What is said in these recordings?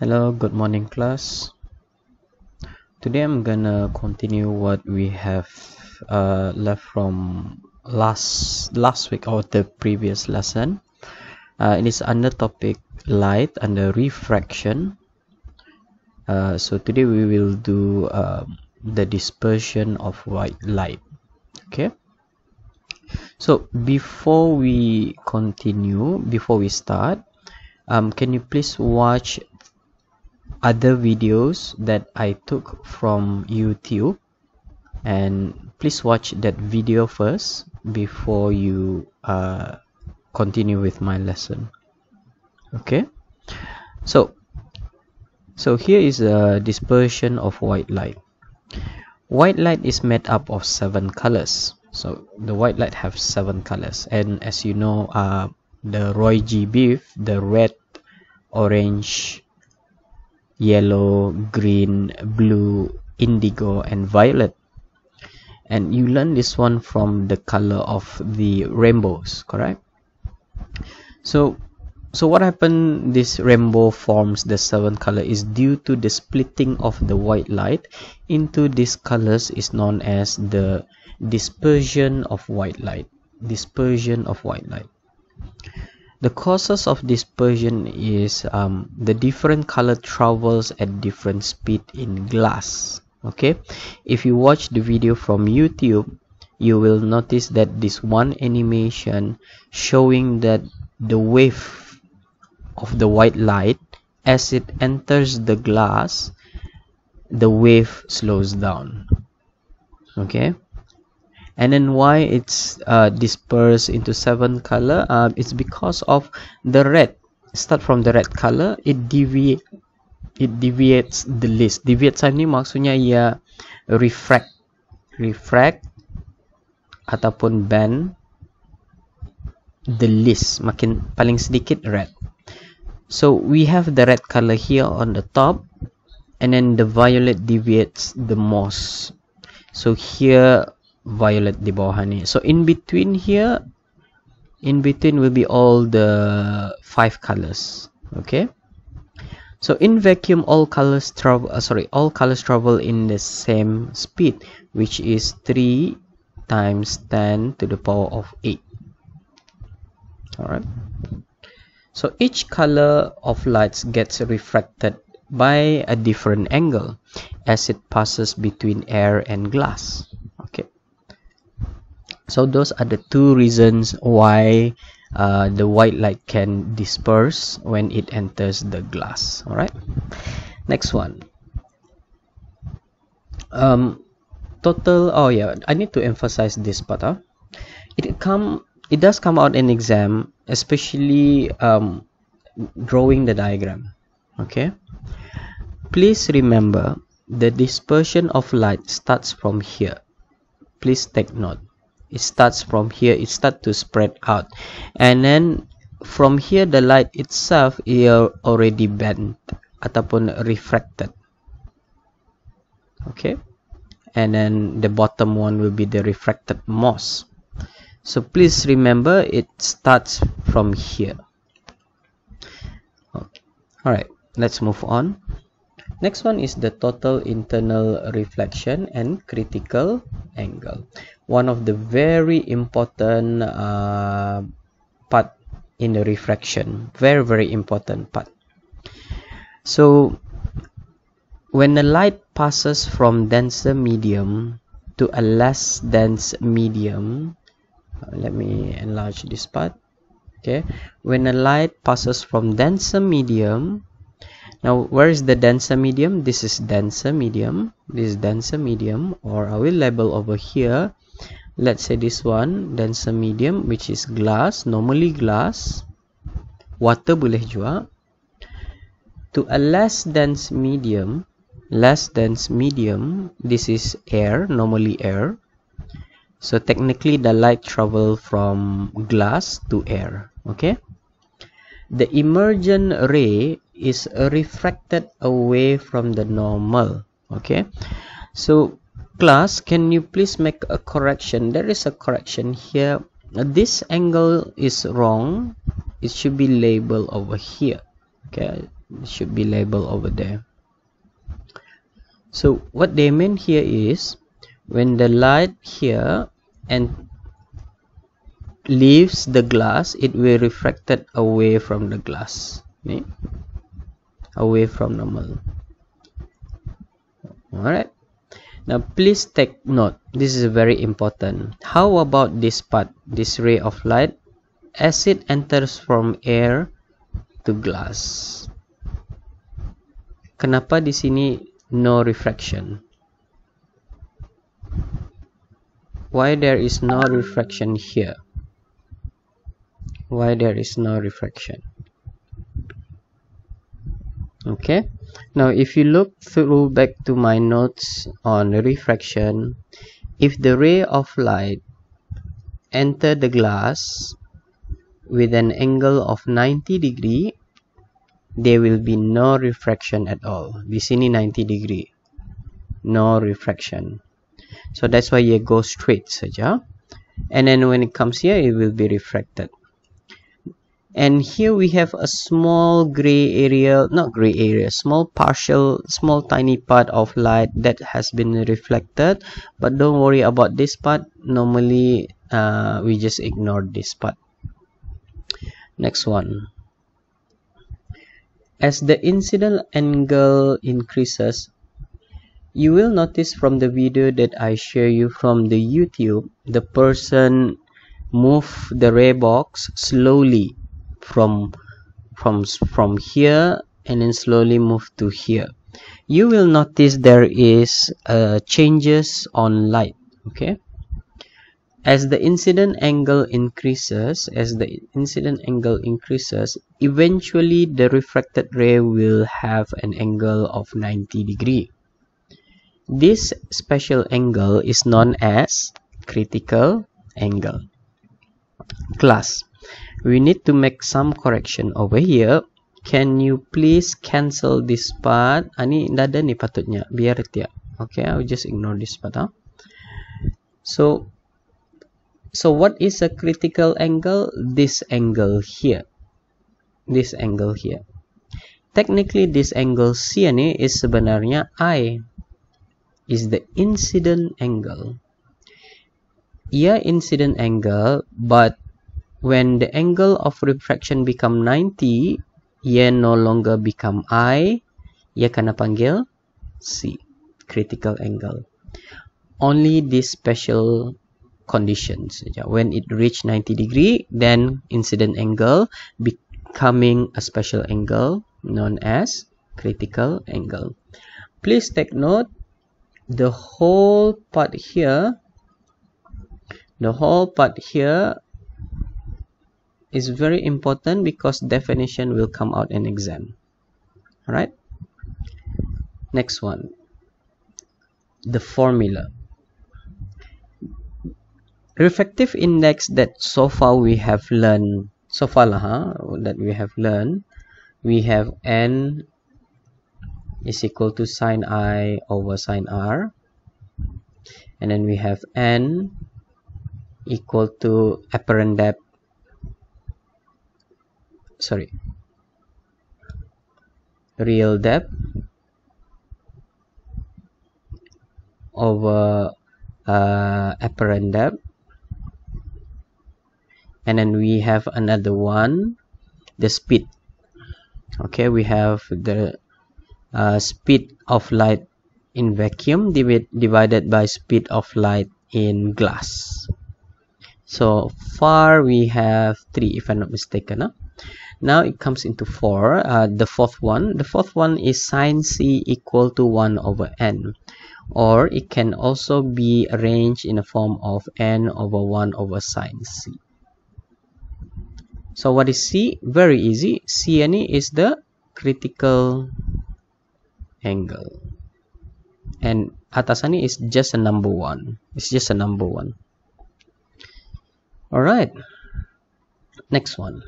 Hello, good morning class. Today I'm gonna continue what we have uh, left from last last week or the previous lesson. Uh, it is under topic light under refraction. Uh, so today we will do um, the dispersion of white light. Okay. So before we continue, before we start, um, can you please watch other videos that I took from YouTube. And please watch that video first before you uh, continue with my lesson. Okay? So so here is a dispersion of white light. White light is made up of seven colors. So the white light have seven colors. And as you know uh, the Roy G Biv the red orange yellow, green, blue, indigo, and violet. And you learn this one from the color of the rainbows, correct? So, so what happened? This rainbow forms the seven color is due to the splitting of the white light into these colors is known as the dispersion of white light. Dispersion of white light the causes of dispersion is um, the different color travels at different speed in glass okay? If you watch the video from youtube you will notice that this one animation showing that the wave of the white light as it enters the glass the wave slows down okay and then why it's uh, dispersed into seven color? Uh, it's because of the red. Start from the red color. It deviate it deviates the least deviate ini maksudnya ia refract refract ataupun bend the least makin paling sedikit red. So we have the red color here on the top and then the violet deviates the most. So here violet di bawah ni. So in between here in between will be all the five colors okay? So in vacuum all colors travel uh, sorry all colors travel in the same speed which is 3 times 10 to the power of 8 all right so each color of lights gets refracted by a different angle as it passes between air and glass so those are the two reasons why uh, the white light can disperse when it enters the glass. All right next one. Um total oh yeah i need to emphasize this part huh? it come it does come out in exam especially um drawing the diagram. Okay? Please remember the dispersion of light starts from here. Please take note it starts from here it start to spread out. And then from here the light itself is already bent ataupun refracted. Okay? And then the bottom one will be the refracted moss. So please remember it starts from here. Okay. All right let's move on. Next one is the total internal reflection and critical angle one of the very important uh, part in the refraction. Very very important part. So when the light passes from denser medium to a less dense medium uh, let me enlarge this part okay? When a light passes from denser medium now where is the denser medium? This is denser medium. This is denser medium or I will label over here let's say this one denser medium which is glass normally glass. Water boleh juga. To a less dense medium less dense medium this is air normally air. So technically the light travel from glass to air okay? The emergent ray is refracted away from the normal okay? So class can you please make a correction? There is a correction here. This angle is wrong. It should be labeled over here. Okay it should be labeled over there. So what they mean here is when the light here and leaves the glass it will refracted away from the glass. Okay? away from normal. Alright now please take note. This is very important. How about this part this ray of light? As it enters from air to glass. Kenapa di sini no refraction? Why there is no refraction here? Why there is no refraction okay. Now if you look through back to my notes on refraction if the ray of light enter the glass with an angle of 90 degree there will be no refraction at all. Di sini 90 degree. No refraction. So that's why you go straight saja. And then when it comes here it will be refracted and here we have a small gray area not gray area small partial small tiny part of light that has been reflected. But don't worry about this part. Normally uh, we just ignore this part. Next one. As the incident angle increases you will notice from the video that I share you from the YouTube the person move the ray box slowly from from from here and then slowly move to here. You will notice there is uh, changes on light okay? As the incident angle increases as the incident angle increases eventually the refracted ray will have an angle of 90 degree. This special angle is known as critical angle. Class we need to make some correction over here. Can you please cancel this part? Ah, ada ni patutnya. Biar tiap. Okay i'll just ignore this part huh? so so what is a critical angle? This angle here. This angle here. Technically this angle C ni is sebenarnya I. Is the incident angle. Ia incident angle but when the angle of refraction become 90 ia no longer become I ia kena panggil C critical angle. Only this special conditions when it reach 90 degree then incident angle becoming a special angle known as critical angle. Please take note the whole part here the whole part here is very important because definition will come out in exam. All right next one. The formula. Refractive index that so far we have learned so far lah, huh, that we have learned we have n is equal to sine i over sine r. And then we have n equal to apparent depth sorry. Real depth over uh, apparent depth. And then we have another one the speed. Okay we have the uh, speed of light in vacuum div divided by speed of light in glass. So far we have three if i'm not mistaken huh? Now it comes into four. Uh, the fourth one. The fourth one is sine c equal to 1 over n. Or it can also be arranged in the form of n over 1 over sine c. So what is c? Very easy. Cne is the critical angle. And atasani is just a number one. It's just a number one. All right. Next one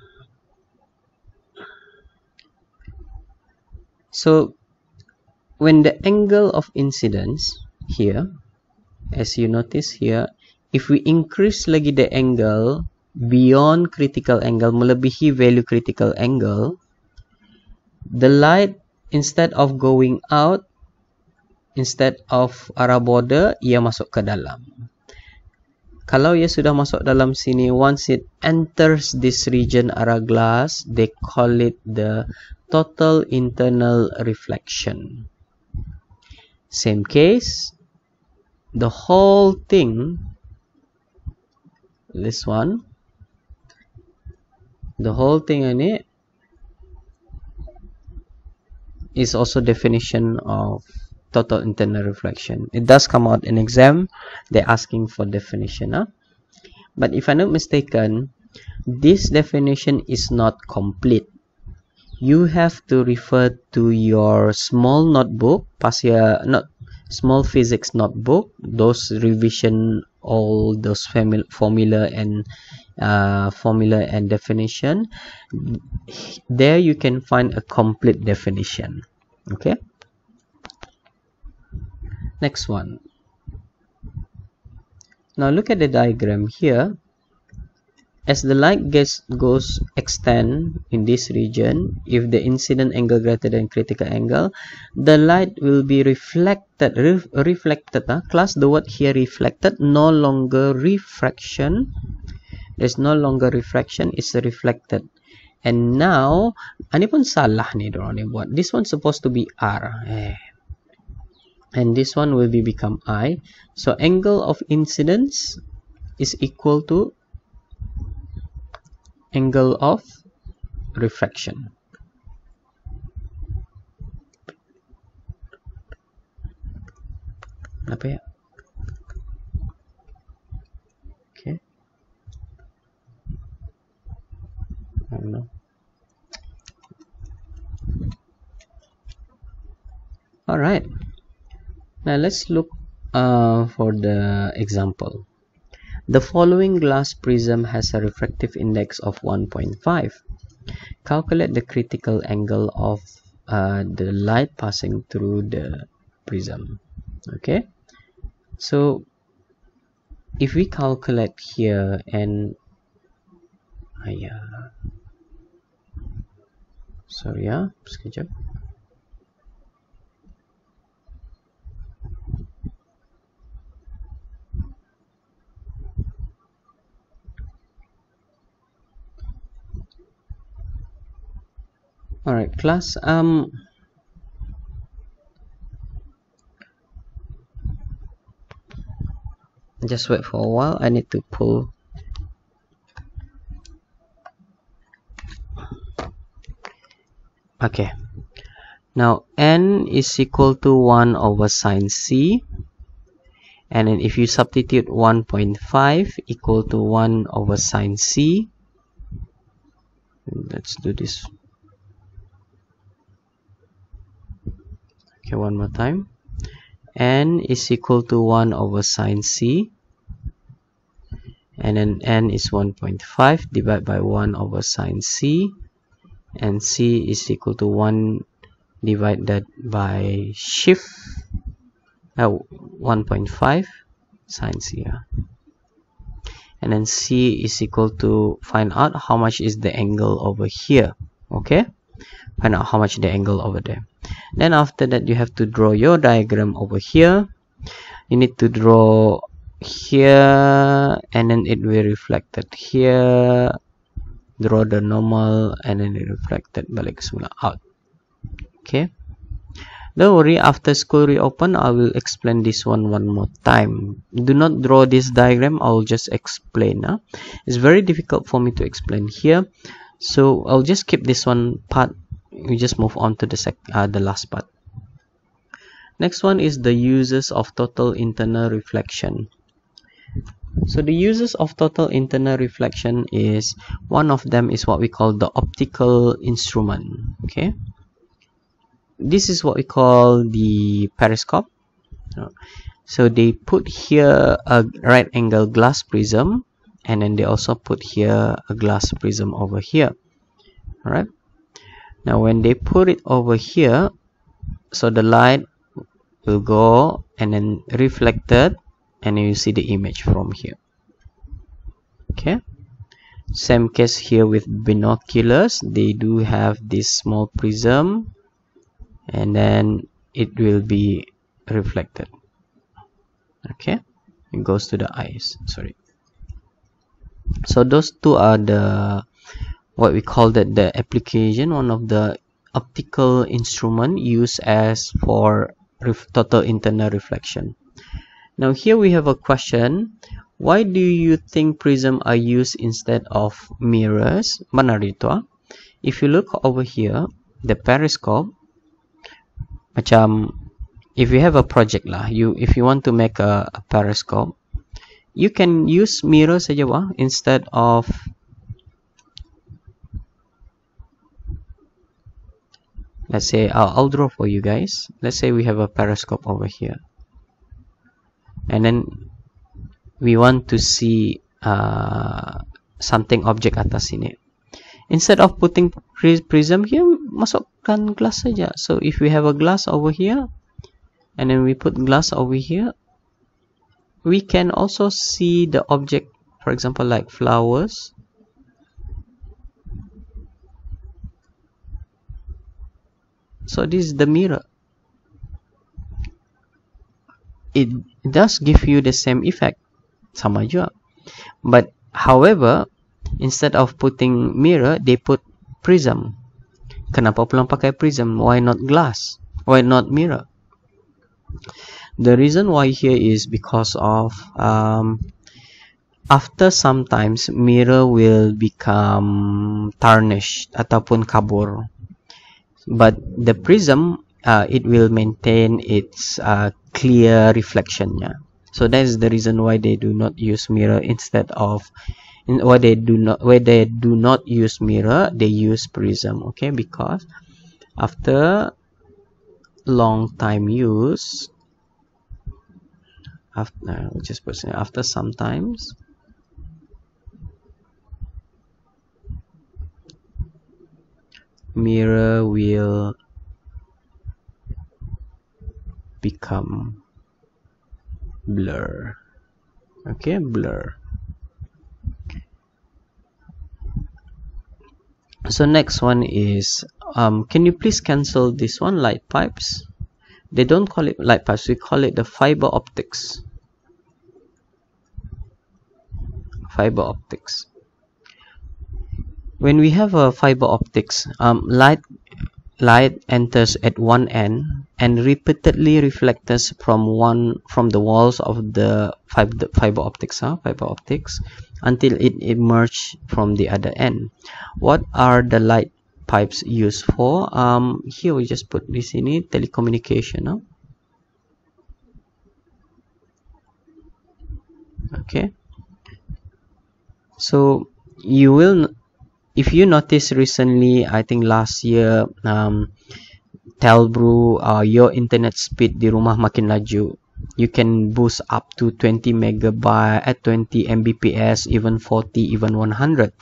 so when the angle of incidence here as you notice here if we increase lagi the angle beyond critical angle melebihi value critical angle the light instead of going out instead of arah border ia masuk ke dalam kalau ia sudah masuk dalam sini once it enters this region arah glass they call it the total internal reflection. Same case the whole thing this one the whole thing ini is also definition of total internal reflection. It does come out in exam. They're asking for definition huh? but if i'm not mistaken this definition is not complete. You have to refer to your small notebook pasya not small physics notebook those revision all those formula and uh, formula and definition. There you can find a complete definition okay next one. Now look at the diagram here. As the light gets goes extend in this region if the incident angle greater than critical angle the light will be reflected re reflected uh, class the word here reflected no longer refraction. There's no longer refraction it's reflected. And now pun salah ni this one supposed to be r. Eh and this one will be become i. So angle of incidence is equal to angle of refraction. Apa ya okay I don't know all right now let's look uh, for the example. The following glass prism has a refractive index of 1.5 calculate the critical angle of uh, the light passing through the prism. Okay? So if we calculate here and uh, yeah. Sorry ya sekejap Alright, class. Um, just wait for a while. I need to pull. Okay. Now n is equal to 1 over sine c. And then if you substitute 1.5 equal to 1 over sine c. Let's do this okay one more time. N is equal to 1 over sine c. And then n is 1.5 divided by 1 over sine c. And c is equal to 1 divided by shift uh, 1.5 sine c yeah. and then c is equal to find out how much is the angle over here okay? Find out how much the angle over there then after that you have to draw your diagram over here. You need to draw here and then it will reflected here. Draw the normal and then it reflected balik semula out. Okay? Don't worry after school reopen i will explain this one one more time. Do not draw this diagram i will just explain huh? it's very difficult for me to explain here. So i'll just keep this one part we just move on to the sec uh, the last part. Next one is the uses of total internal reflection. So the uses of total internal reflection is one of them is what we call the optical instrument okay? This is what we call the periscope. So they put here a right angle glass prism and then they also put here a glass prism over here all right now when they put it over here so the light will go and then reflected and you see the image from here. Okay? Same case here with binoculars. They do have this small prism and then it will be reflected. Okay? It goes to the eyes. Sorry. So those two are the what we call that the application one of the optical instrument used as for total internal reflection. Now here we have a question. Why do you think prism are used instead of mirrors? Manarito ah. if you look over here the periscope macam if you have a project lah you if you want to make a, a periscope you can use mirror saja wah instead of let's say I'll, I'll draw for you guys. Let's say we have a periscope over here. And then we want to see uh, something object atas sini instead of putting prism here masukkan glass saja. So if we have a glass over here and then we put glass over here we can also see the object for example like flowers so this is the mirror. It does give you the same effect. Sama juga. But however instead of putting mirror they put prism. Kenapa pulang pakai prism? Why not glass? Why not mirror? The reason why here is because of um, after sometimes mirror will become tarnished ataupun kabur but the prism uh, it will maintain its uh, clear reflection yeah. So that is the reason why they do not use mirror. Instead of why they do not why they do not use mirror they use prism okay? Because after long time use after just person after sometimes mirror will become blur. Okay blur. So next one is um, can you please cancel this one light pipes? They don't call it light pipes we call it the fiber optics. Fiber optics when we have a fiber optics um, light light enters at one end and repeatedly reflects from one from the walls of the fiber, fiber optics huh? fiber optics until it emerges from the other end what are the light pipes used for um, here we just put this in it telecommunication huh? okay so you will if you notice recently i think last year um, telbro uh, your internet speed di rumah makin laju. You can boost up to 20 megabyte at 20 mbps even 40 even 100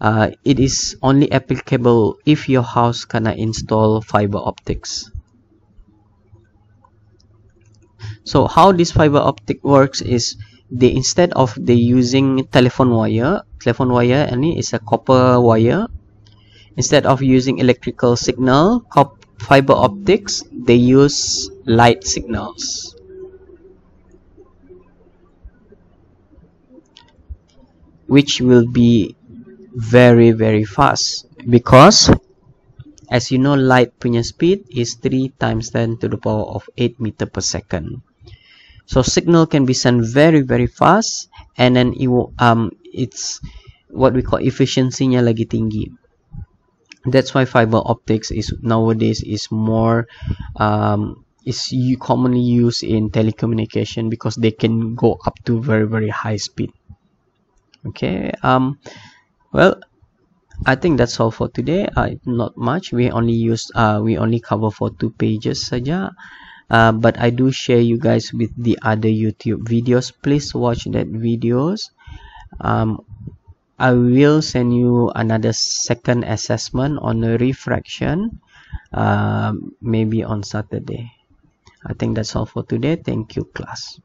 uh, it is only applicable if your house can install fiber optics. So how this fiber optic works is they instead of they using telephone wire telephone wire ini is a copper wire. Instead of using electrical signal fiber optics they use light signals. Which will be very very fast because as you know light punya speed is 3 times 10 to the power of 8 meter per second so signal can be sent very very fast and then it will, um it's what we call efficiency-nya lagi tinggi. That's why fiber optics is nowadays is more um, is commonly used in telecommunication because they can go up to very very high speed. Okay um well I think that's all for today. Uh, not much. We only use uh, we only cover for two pages saja uh, but I do share you guys with the other YouTube videos. Please watch that videos. Um, I will send you another second assessment on the refraction uh, maybe on Saturday. I think that's all for today. Thank you class